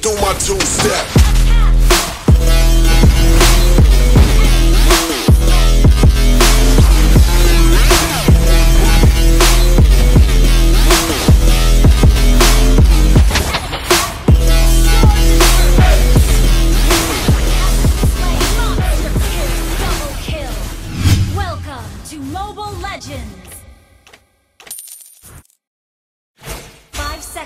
my two step. Welcome to Mobile Legends.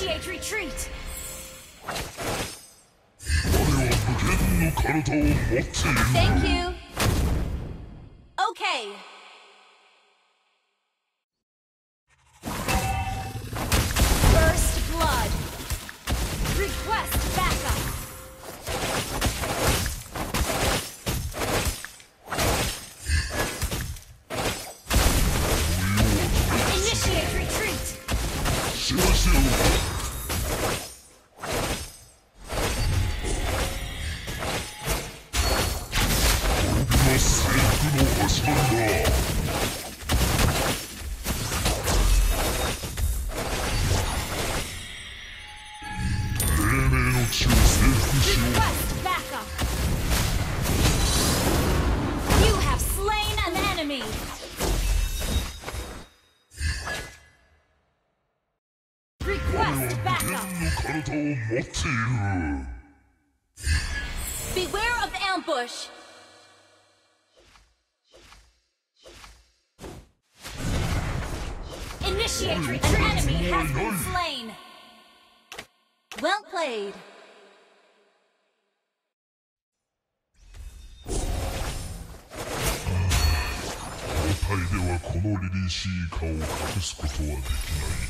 Initiate retreat. 我は無限の体を持っている Thank you. Okay. First blood. Request Beware of ambush. Initiate retreat. An enemy has been slain. Well played. 包帯ではこの凛々しい顔を隠すことはできない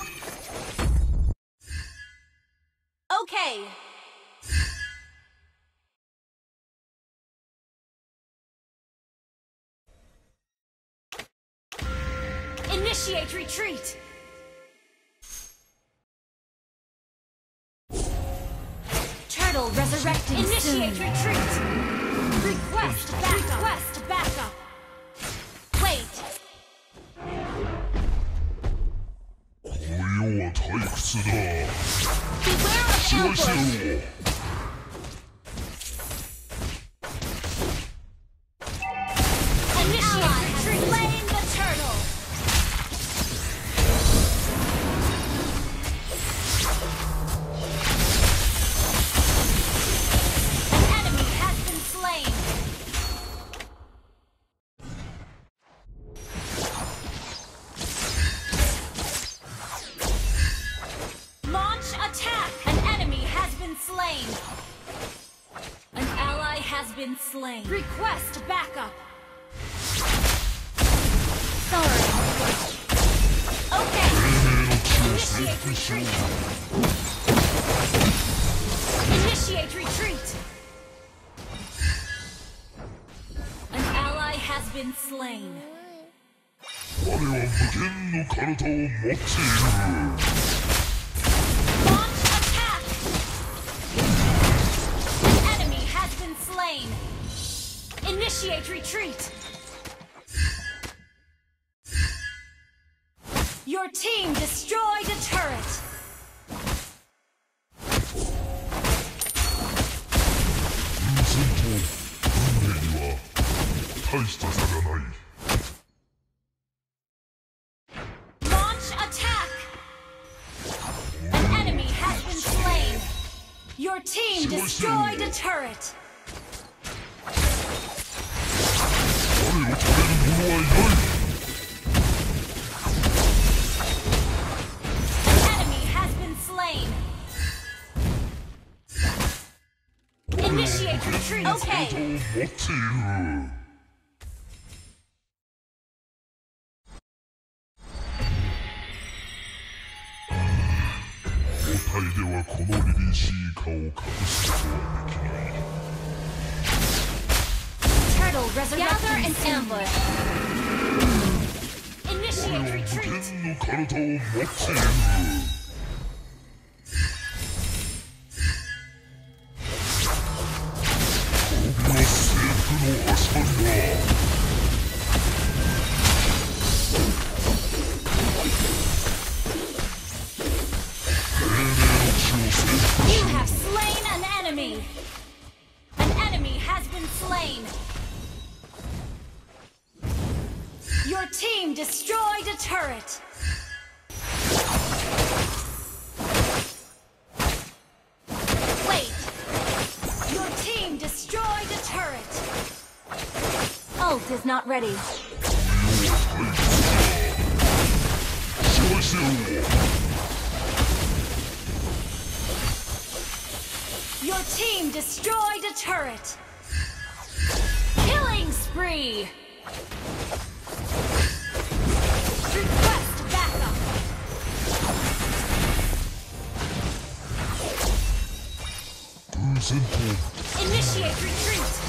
Initiate retreat! Turtle resurrecting Initiate soon. retreat! Request backup! Request backup! Wait! Beware of airborne! slain. Request backup. Sorry. Okay. 黎明の地を征 Initiate 服しよう retreat. Initiate retreat. An ally has been slain. 我は無限の体を持っている Initiate retreat! Your team destroyed a turret! Launch attack! An enemy has been slain! Your team destroyed a turret! Okay. ではこの凛々しい Gather and ambush. Initiate retreat. team destroyed a turret! Wait! Your team destroyed a turret! Ult is not ready. Your team destroyed a turret! Killing spree! Initiate retreat!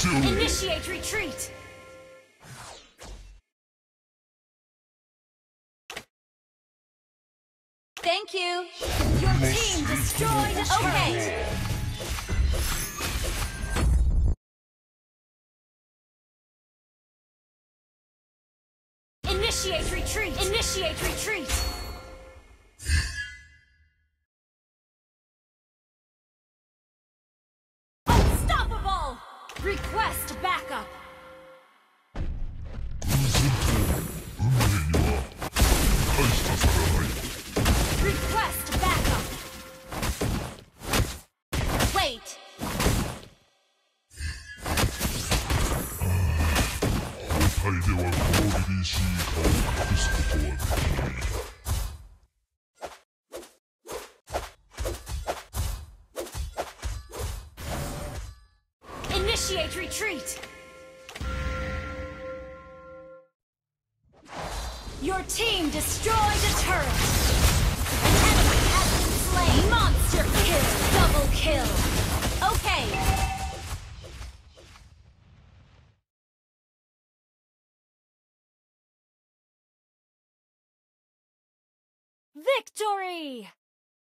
soon. Initiate retreat. Thank you. Your team destroyed Okay. Initiate retreat. Initiate retreat. Initiate retreat. Your team destroyed a turret. An enemy has been slain. Monster kill. Double kill. Okay. Victory!